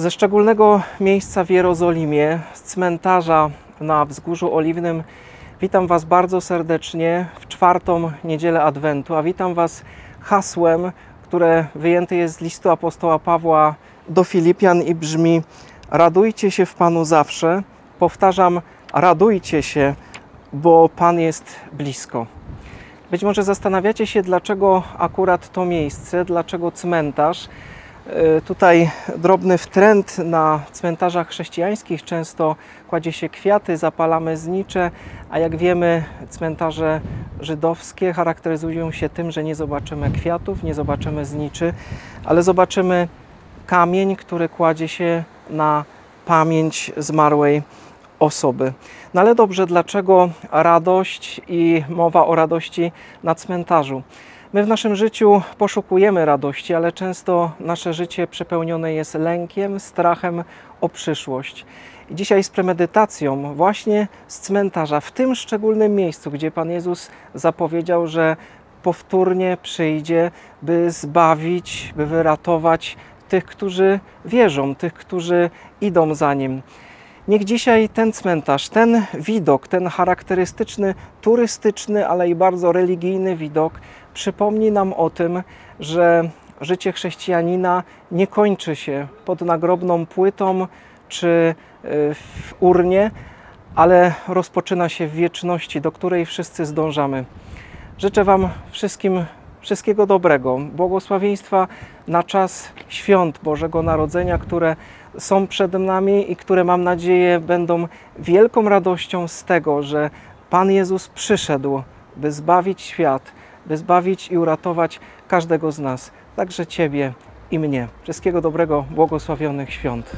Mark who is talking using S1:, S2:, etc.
S1: Ze szczególnego miejsca w Jerozolimie, z cmentarza na Wzgórzu Oliwnym, witam Was bardzo serdecznie w czwartą niedzielę Adwentu, a witam Was hasłem, które wyjęte jest z listu apostoła Pawła do Filipian i brzmi: Radujcie się w Panu zawsze. Powtarzam, radujcie się, bo Pan jest blisko. Być może zastanawiacie się, dlaczego akurat to miejsce, dlaczego cmentarz. E, Tutaj drobny wtręt na cmentarzach chrześcijańskich często kładzie się kwiaty, zapalamy znicze, a jak wiemy, cmentarze żydowskie charakteryzują się tym, że nie zobaczymy kwiatów, nie zobaczymy zniczy, ale zobaczymy kamień, który kładzie się na pamięć zmarłej osoby. No ale dobrze, dlaczego radość i mowa o radości na cmentarzu? My w naszym życiu poszukujemy radości, ale często nasze życie przepełnione jest lękiem, strachem o przyszłość. Dzisiaj z premedytacją właśnie z cmentarza, w tym szczególnym miejscu, gdzie Pan Jezus zapowiedział, że powtórnie przyjdzie, by zbawić, by wyratować tych, którzy wierzą, tych, którzy idą za Nim. Niech dzisiaj ten cmentarz, ten widok, ten charakterystyczny, turystyczny, ale i bardzo religijny widok przypomni nam o tym, że życie chrześcijanina nie kończy się pod nagrobną płytą czy y, w urnie, ale rozpoczyna się w wieczności, do której wszyscy zdążamy. Życzę Wam wszystkim wszystkiego dobrego, błogosławieństwa na czas świąt Bożego Narodzenia, które są przed nami i które mam nadzieję będą wielką radością z tego, że Pan Jezus przyszedł, by zbawić świat, by zbawić i uratować każdego z nas, także Ciebie i mnie. Wszystkiego dobrego, błogosławionych świąt.